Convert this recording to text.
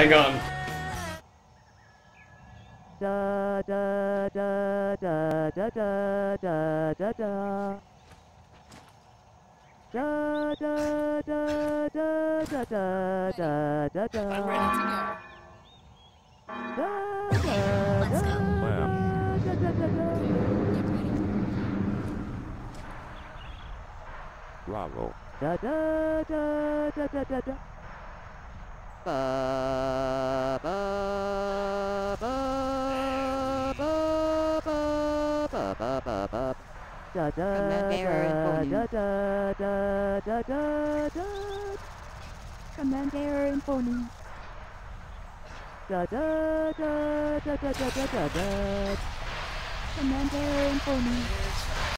Hang on. Da da da da da da da da da. Da da da da da da da da da. I'm ready to go. Da da Let's go. da da da da da. Get ready. Bravo. Da da da da da da da. Ba up, up, up, up. Da, da, da, da, da, da, da, da. Command error in phoning. Da da da da da da da da. Command error in phoning.